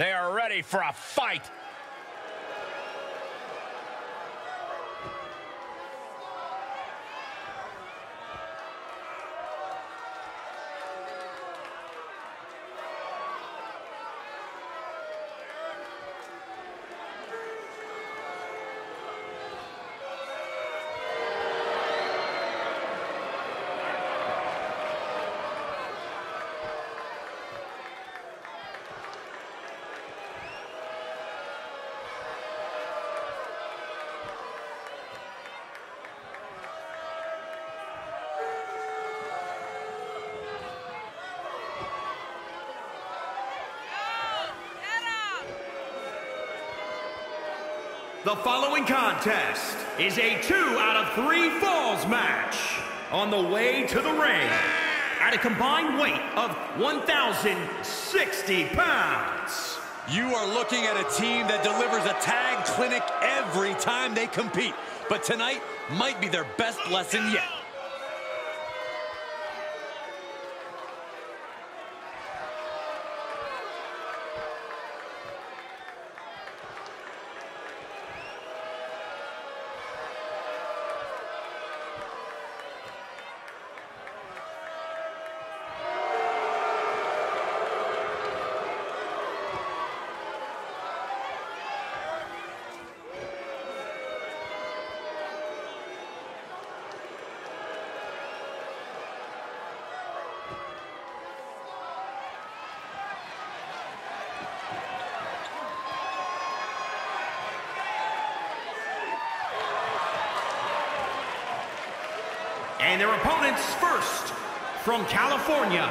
They are ready for a fight. The following contest is a two out of three falls match on the way to the ring at a combined weight of 1,060 pounds. You are looking at a team that delivers a tag clinic every time they compete. But tonight might be their best lesson yet. Their opponents first, from California,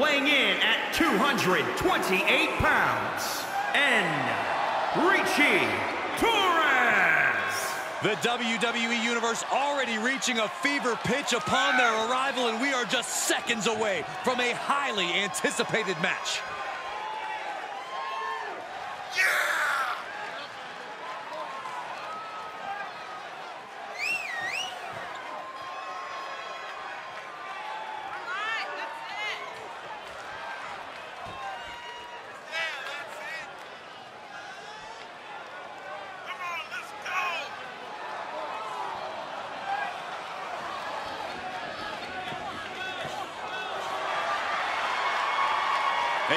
weighing in at 228 pounds, and Richie Torres. The WWE Universe already reaching a fever pitch upon their arrival, and we are just seconds away from a highly anticipated match.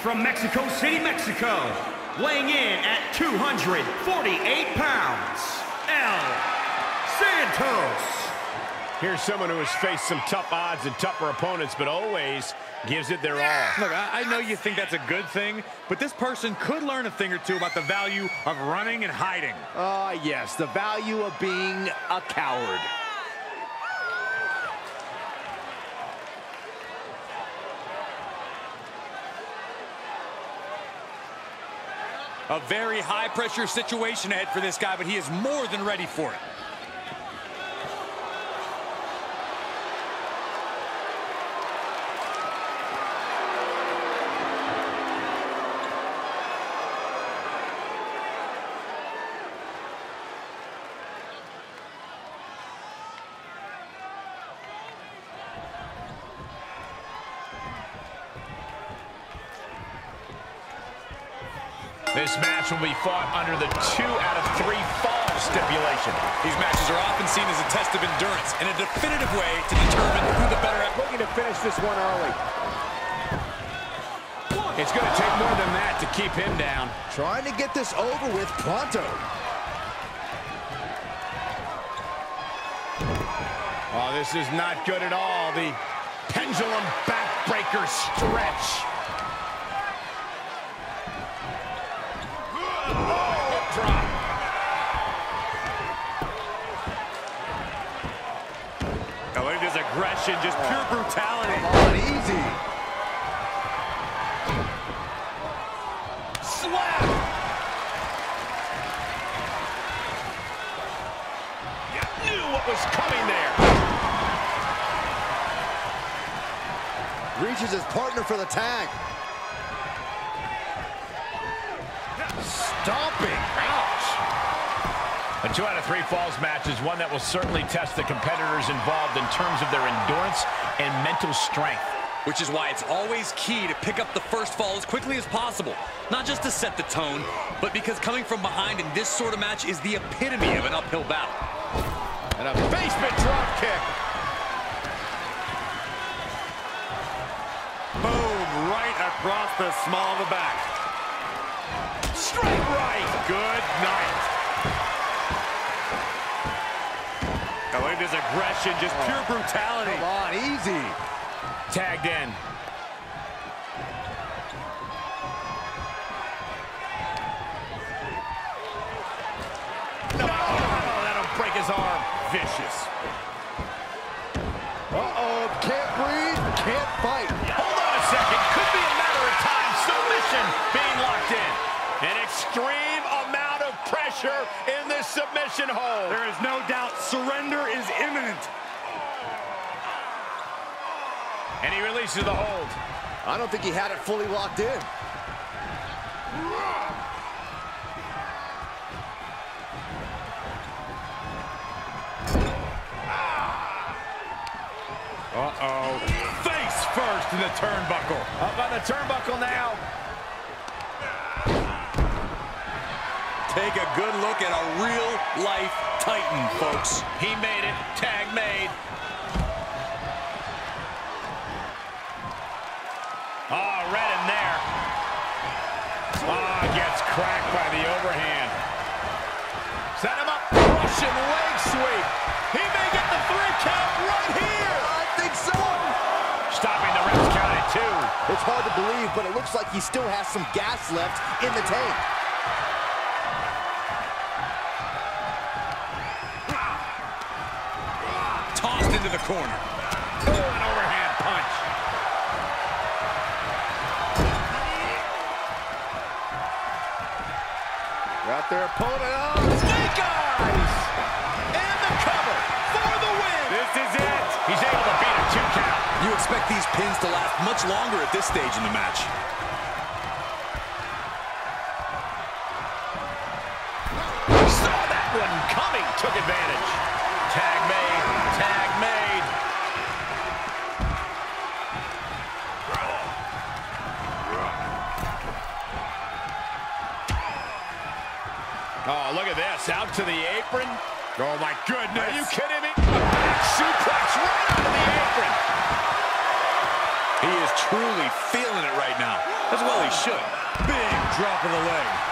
from Mexico City, Mexico, weighing in at 248 pounds, El Santos. Here's someone who has faced some tough odds and tougher opponents, but always gives it their all. Look, I, I know you think that's a good thing, but this person could learn a thing or two about the value of running and hiding. Ah, yes, the value of being a coward. A very high-pressure situation ahead for this guy, but he is more than ready for it. This match will be fought under the two out of three fall stipulation. These matches are often seen as a test of endurance and a definitive way to determine who the better at. Looking to finish this one early. It's going to take more than that to keep him down. Trying to get this over with pronto. Oh, this is not good at all. The pendulum backbreaker stretch. Look at his aggression, just pure brutality. Come on, easy. Slap! Yeah, knew what was coming there. Reaches his partner for the tag. A two out of three falls match is one that will certainly test the competitors involved in terms of their endurance and mental strength. Which is why it's always key to pick up the first fall as quickly as possible. Not just to set the tone, but because coming from behind in this sort of match is the epitome of an uphill battle. And a basement drop kick. Boom, right across the small of the back. Straight right. Good Oh, at this aggression, just oh. pure brutality. Come on, easy. Tagged in. No, oh, that'll break his arm. Vicious. Uh-oh, can't breathe, can't fight. Hold on a second. Could be a matter of time. Submission being locked in. An extreme amount of pressure submission hold. There is no doubt surrender is imminent. And he releases the hold. I don't think he had it fully locked in. Uh-oh. Face first in the turnbuckle. Up on the turnbuckle now. Take a good look at a real-life Titan, folks. He made it. Tag made. Oh, red in there. Oh, gets cracked by the overhand. Set him up. Russian leg sweep. He may get the three count right here. I think so. Stopping the ref's count at two. It's hard to believe, but it looks like he still has some gas left in the tank. Into the corner. Oh, an overhand punch. Got their opponent on. Snake eyes. And the cover for the win. This is it. He's able to beat a two count. You expect these pins to last much longer at this stage in the match. Saw that one coming. Took advantage. Tag made. This. Out to the apron. Oh, my goodness. Are you kidding me? Suplex right onto the apron. He is truly feeling it right now. As well he should. Big drop of the leg.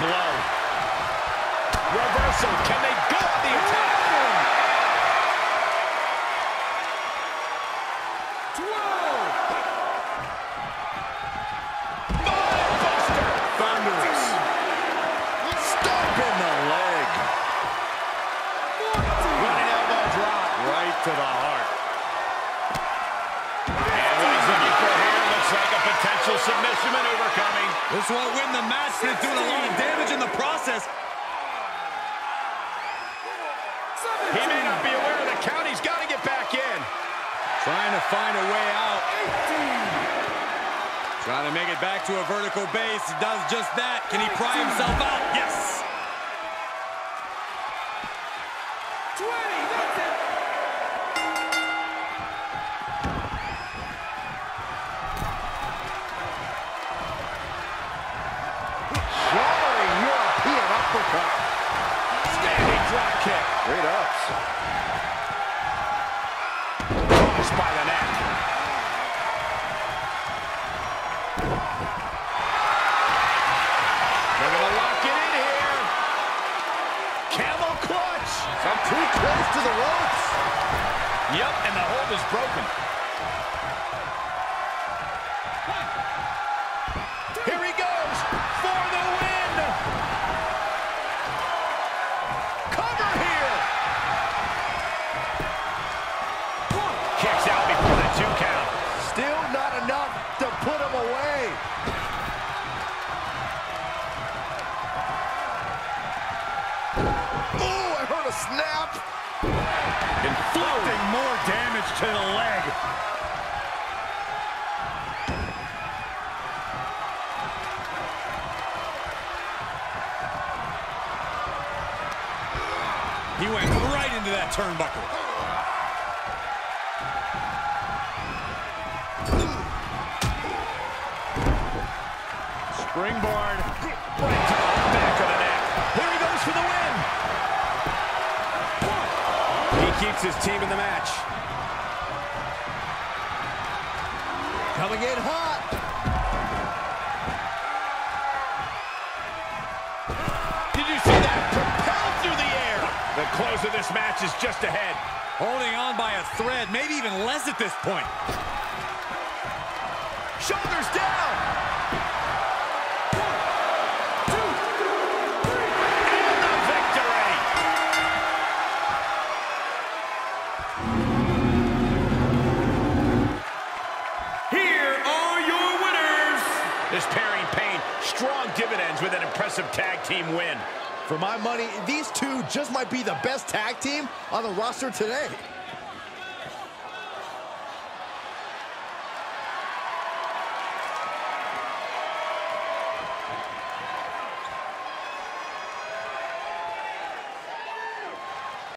Blow. Reversal. Can they go on the attack? Buster. Thunderous. This won't win the match. They're doing a lot of damage in the process. He may not be aware of the count. He's got to get back in. Trying to find a way out. 18. Trying to make it back to a vertical base. He does just that. Can he pry himself out? Yes. 20. They're going to lock it in here. Camel clutch. I'm too close to the ropes. Yep, and the hold is broken. Here he goes for the win. Cover here. Kicks out more damage to the leg. He went right into that turnbuckle. Springboard. Keeps his team in the match. Coming in hot. Did you see that? Propelled through the air. The close of this match is just ahead. Holding on by a thread, maybe even less at this point. Shoulders down. With an impressive tag team win. For my money, these two just might be the best tag team on the roster today.